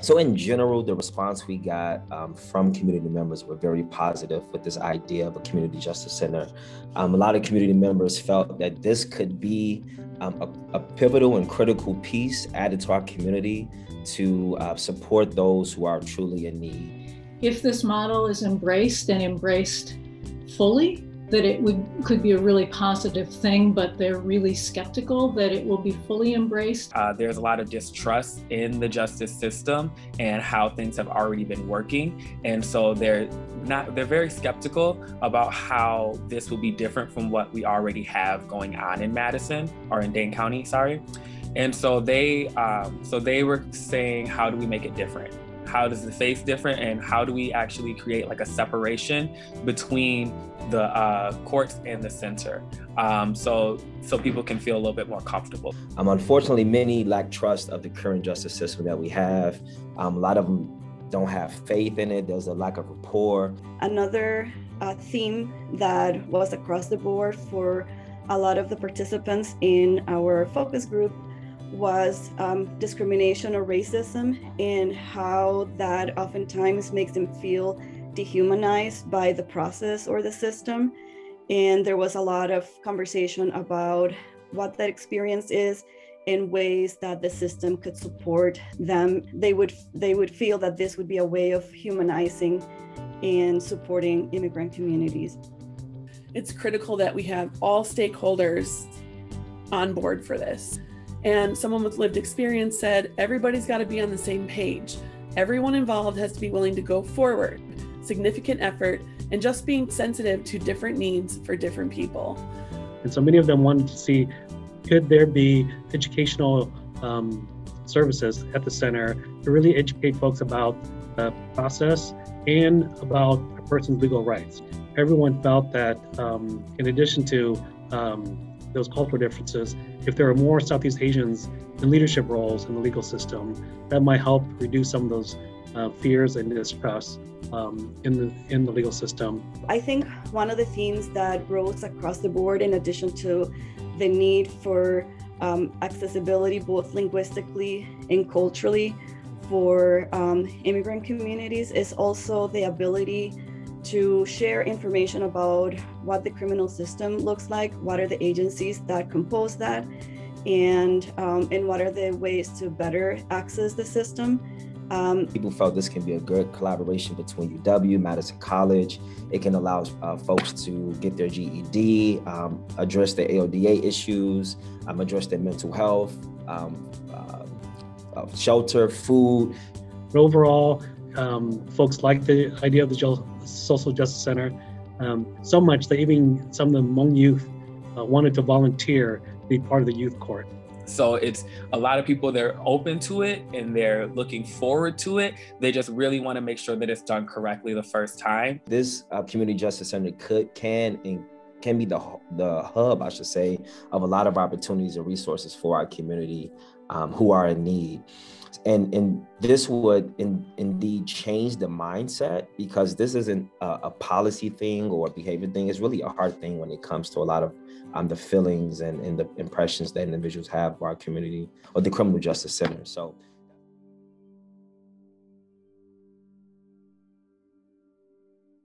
so in general, the response we got um, from community members were very positive with this idea of a community justice center. Um, a lot of community members felt that this could be um, a, a, pivotal and critical piece added to our community to uh, support those who are truly in need. If this model is embraced and embraced fully, that it would could be a really positive thing, but they're really skeptical that it will be fully embraced. Uh, there's a lot of distrust in the justice system and how things have already been working, and so they're not they're very skeptical about how this will be different from what we already have going on in Madison or in Dane County. Sorry. And so they, um, so they were saying, how do we make it different? How does the face different and how do we actually create like a separation between the uh, courts and the center? Um, so so people can feel a little bit more comfortable. Um, unfortunately many lack trust of the current justice system that we have. Um, a lot of them don't have faith in it. There's a lack of rapport. Another uh, theme that was across the board for a lot of the participants in our focus group was um, discrimination or racism and how that oftentimes makes them feel dehumanized by the process or the system. And there was a lot of conversation about what that experience is in ways that the system could support them. They would they would feel that this would be a way of humanizing and supporting immigrant communities. It's critical that we have all stakeholders on board for this. And someone with lived experience said, everybody's got to be on the same page. Everyone involved has to be willing to go forward, significant effort, and just being sensitive to different needs for different people. And so many of them wanted to see could there be educational um, services at the center to really educate folks about the process and about a person's legal rights. Everyone felt that, um, in addition to um, those cultural differences, if there are more Southeast Asians in leadership roles in the legal system, that might help reduce some of those uh, fears and distrust um, in the in the legal system. I think one of the themes that rose across the board, in addition to the need for um, accessibility, both linguistically and culturally, for um, immigrant communities, is also the ability to share information about what the criminal system looks like, what are the agencies that compose that, and, um, and what are the ways to better access the system. Um, People felt this can be a good collaboration between UW, Madison College. It can allow uh, folks to get their GED, um, address their AODA issues, um, address their mental health, um, uh, uh, shelter, food. Overall, um, folks like the idea of the Social Justice Center um, so much that even some of the Hmong youth uh, wanted to volunteer to be part of the youth court. So it's a lot of people they're open to it and they're looking forward to it. They just really want to make sure that it's done correctly the first time. This uh, community justice center could can and can be the the hub, I should say, of a lot of opportunities and resources for our community um, who are in need. And and this would in, indeed change the mindset because this isn't a, a, policy thing or a behavior thing. It's really a hard thing when it comes to a lot of um, the feelings and, and the impressions that individuals have of our community or the criminal justice center. So